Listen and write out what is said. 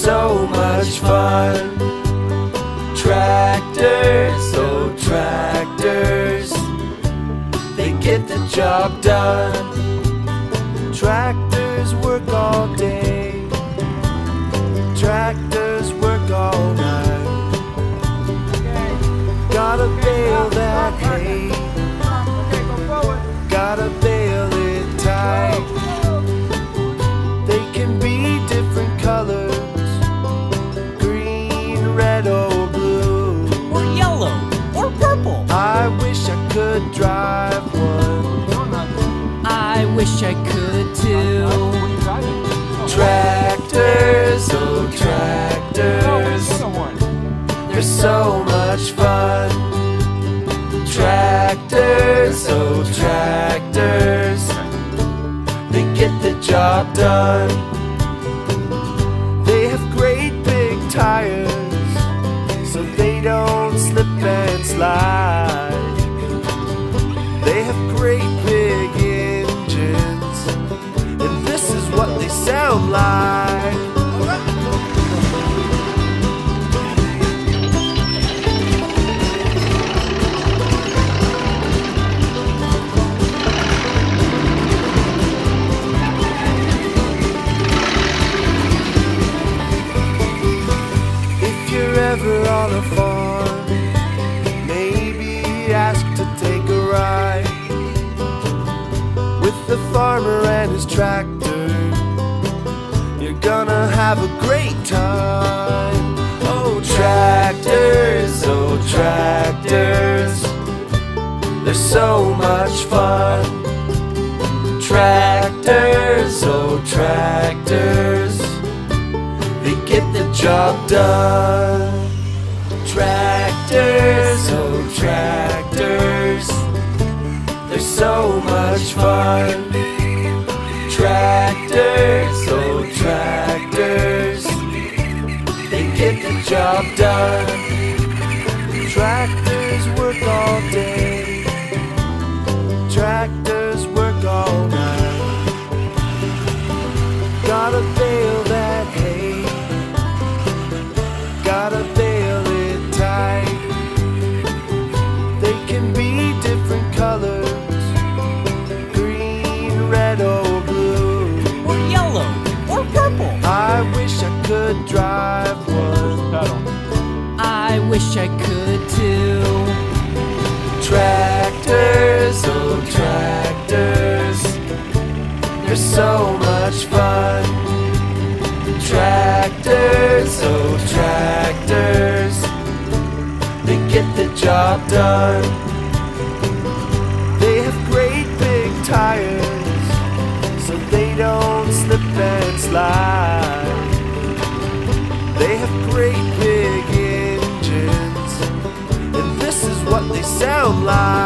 so much fun. Tractors, oh tractors, they get the job done. Tractors work all day, tractors red, or blue. Or yellow, or purple. I wish I could drive one. I wish I could too. Tractors, oh tractors, they're so much fun. Tractors, oh tractors, they get the job done. Have great big engines, and this is what they sound like. Ever on a farm, his tractor. You're gonna have a great time. Oh, tractors, oh, tractors, they're so much fun. Tractors, oh, tractors, they get the job done. Tractors, oh, tractors, they're so much fun. Job done. Tractors work all day, tractors work all night. Gotta bale that hay, gotta bale it tight. They can be different colors green, red, or blue. Or yellow, or purple. I wish I could drive wish I could too. Tractors, oh tractors, they're so much fun. Tractors, oh tractors, they get the job done. bottom line.